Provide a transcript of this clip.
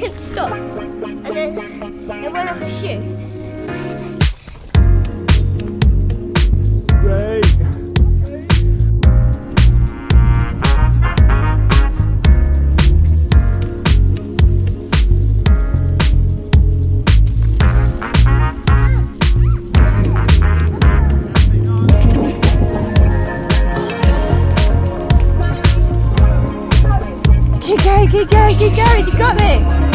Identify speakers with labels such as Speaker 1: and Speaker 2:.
Speaker 1: fucking stop. And then it went up her shoe.
Speaker 2: Great.
Speaker 1: keep going, keep going, keep going, you got this!